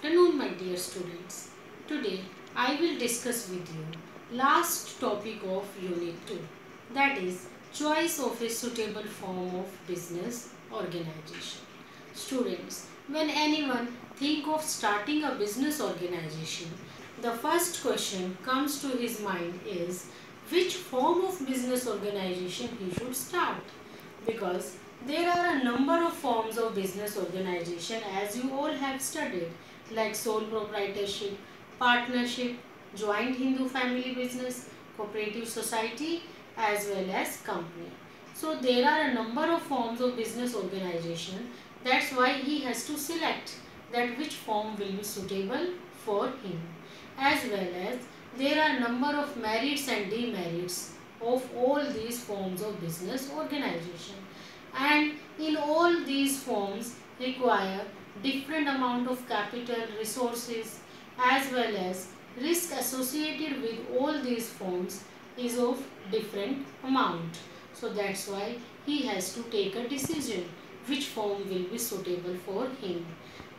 afternoon my dear students. Today I will discuss with you last topic of unit 2 that is choice of a suitable form of business organization. Students, when anyone think of starting a business organization, the first question comes to his mind is which form of business organization he should start because there are a number of forms of business organization as you all have studied like sole proprietorship, partnership, joint Hindu family business, cooperative society as well as company. So there are a number of forms of business organization. That's why he has to select that which form will be suitable for him. As well as there are number of merits and demerits of all these forms of business organization. And in all these forms require different amount of capital resources as well as risk associated with all these forms is of different amount. So that's why he has to take a decision which form will be suitable for him.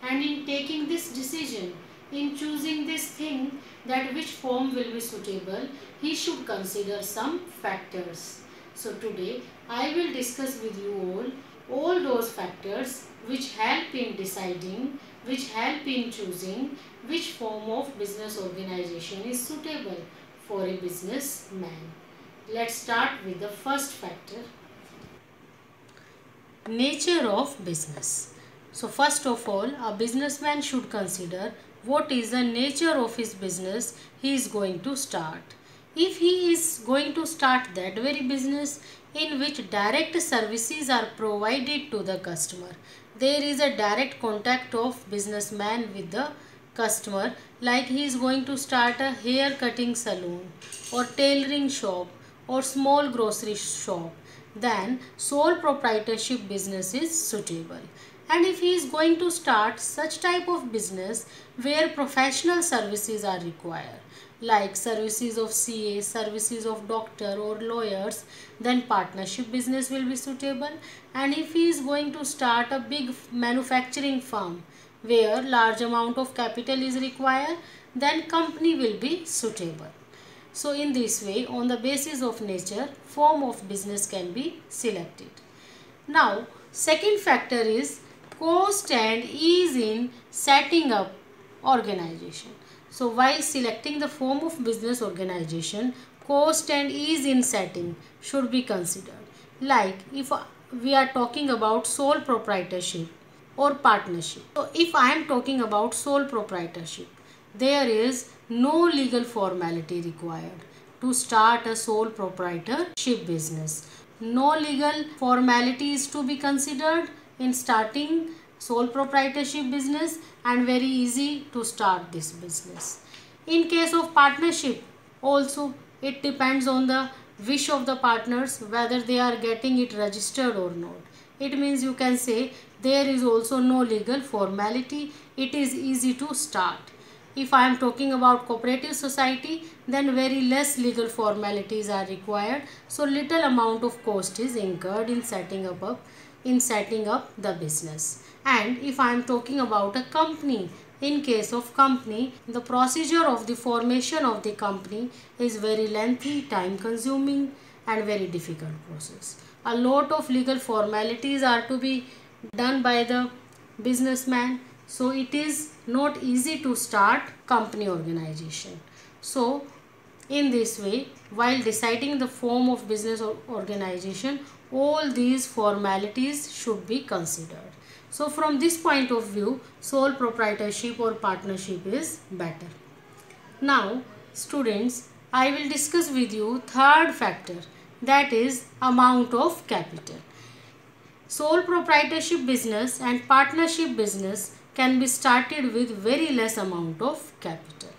And in taking this decision in choosing this thing that which form will be suitable he should consider some factors. So today I will discuss with you all all those factors which help in deciding, which help in choosing which form of business organization is suitable for a businessman. Let's start with the first factor. Nature of business. So first of all, a businessman should consider what is the nature of his business he is going to start. If he is going to start that very business, in which direct services are provided to the customer. There is a direct contact of businessman with the customer like he is going to start a hair cutting salon or tailoring shop or small grocery shop then sole proprietorship business is suitable and if he is going to start such type of business where professional services are required like services of CA, services of doctor or lawyers, then partnership business will be suitable. And if he is going to start a big manufacturing firm where large amount of capital is required, then company will be suitable. So in this way, on the basis of nature, form of business can be selected. Now, second factor is cost and ease in setting up organization. So while selecting the form of business organization, cost and ease in setting should be considered. Like if we are talking about sole proprietorship or partnership. So if I am talking about sole proprietorship, there is no legal formality required to start a sole proprietorship business. No legal formality is to be considered in starting sole proprietorship business and very easy to start this business. In case of partnership also it depends on the wish of the partners whether they are getting it registered or not. It means you can say there is also no legal formality. It is easy to start. If I am talking about cooperative society then very less legal formalities are required. So little amount of cost is incurred in setting up, up in setting up the business. And if I am talking about a company in case of company the procedure of the formation of the company is very lengthy time consuming and very difficult process. A lot of legal formalities are to be done by the businessman. So it is not easy to start company organization. So in this way while deciding the form of business organization all these formalities should be considered so from this point of view, sole proprietorship or partnership is better. Now, students, I will discuss with you third factor that is amount of capital. Sole proprietorship business and partnership business can be started with very less amount of capital.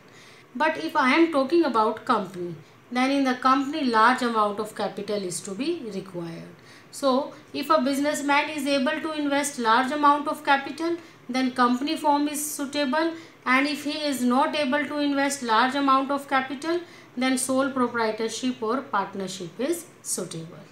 But if I am talking about company, then in the company large amount of capital is to be required. So, if a businessman is able to invest large amount of capital, then company form is suitable and if he is not able to invest large amount of capital, then sole proprietorship or partnership is suitable.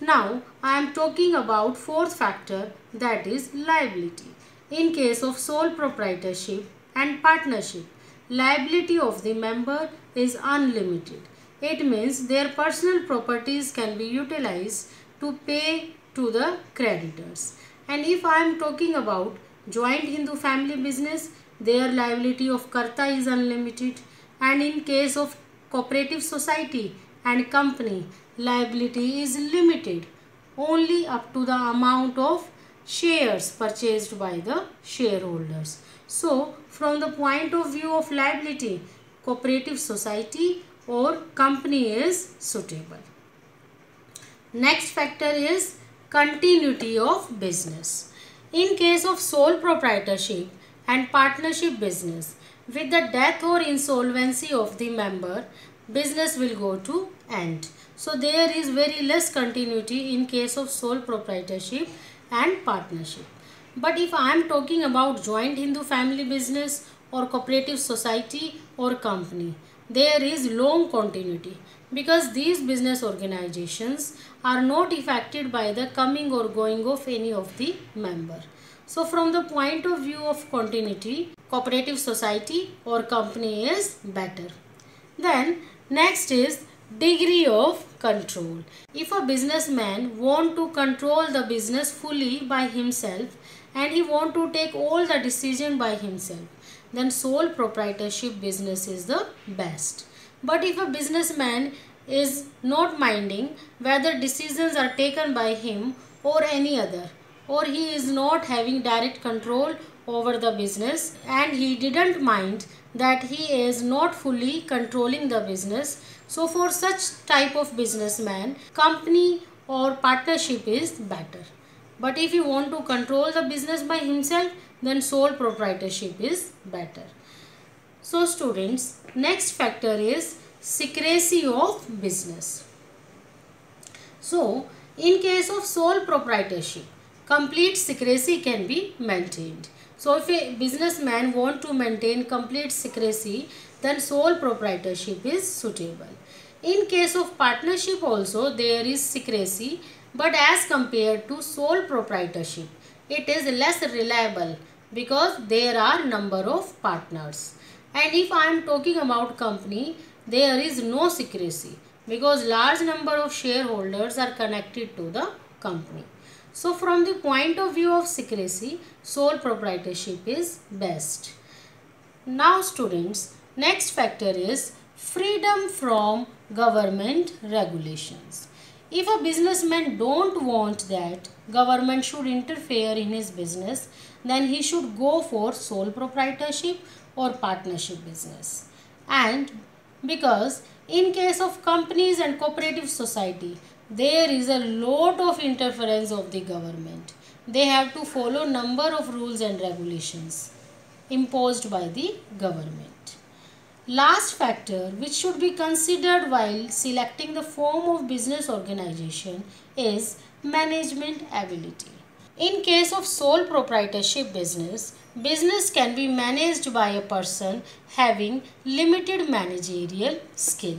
Now, I am talking about fourth factor that is liability. In case of sole proprietorship and partnership, liability of the member is unlimited. It means their personal properties can be utilized to pay to the creditors. And if I am talking about joint Hindu family business, their liability of Karta is unlimited. And in case of cooperative society and company, liability is limited only up to the amount of shares purchased by the shareholders. So, from the point of view of liability, cooperative society or company is suitable. Next factor is continuity of business. In case of sole proprietorship and partnership business, with the death or insolvency of the member, business will go to end. So there is very less continuity in case of sole proprietorship and partnership. But if I am talking about joint Hindu family business or cooperative society or company, there is long continuity because these business organizations are not affected by the coming or going of any of the member. So from the point of view of continuity, cooperative society or company is better. Then next is degree of control. If a businessman want to control the business fully by himself and he want to take all the decision by himself, then sole proprietorship business is the best. But if a businessman is not minding whether decisions are taken by him or any other or he is not having direct control over the business and he didn't mind that he is not fully controlling the business so for such type of businessman company or partnership is better. But if you want to control the business by himself then sole proprietorship is better so students next factor is secrecy of business. So, in case of sole proprietorship, complete secrecy can be maintained. So, if a businessman want to maintain complete secrecy, then sole proprietorship is suitable. In case of partnership also, there is secrecy, but as compared to sole proprietorship, it is less reliable because there are number of partners. And if I am talking about company, there is no secrecy because large number of shareholders are connected to the company. So from the point of view of secrecy, sole proprietorship is best. Now students, next factor is freedom from government regulations. If a businessman don't want that government should interfere in his business, then he should go for sole proprietorship or partnership business. And because in case of companies and cooperative society there is a lot of interference of the government. They have to follow a number of rules and regulations imposed by the government. Last factor which should be considered while selecting the form of business organization is management ability in case of sole proprietorship business, business can be managed by a person having limited managerial skill.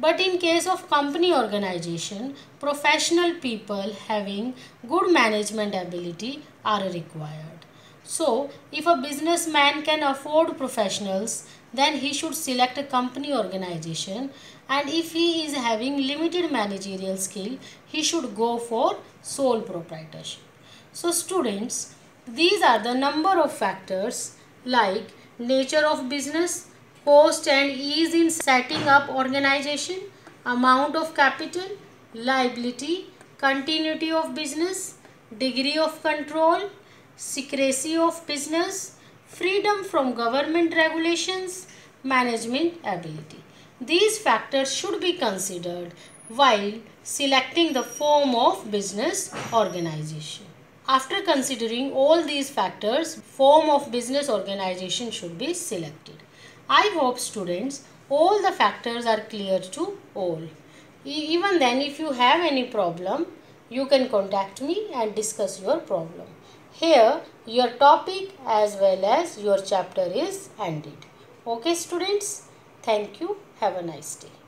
But in case of company organization, professional people having good management ability are required. So, if a businessman can afford professionals, then he should select a company organization and if he is having limited managerial skill, he should go for sole proprietorship. So students, these are the number of factors like nature of business, cost and ease in setting up organization, amount of capital, liability, continuity of business, degree of control, secrecy of business, freedom from government regulations, management ability. These factors should be considered while selecting the form of business organization. After considering all these factors, form of business organization should be selected. I hope students all the factors are clear to all. Even then if you have any problem, you can contact me and discuss your problem. Here your topic as well as your chapter is ended. Okay students, thank you. Have a nice day.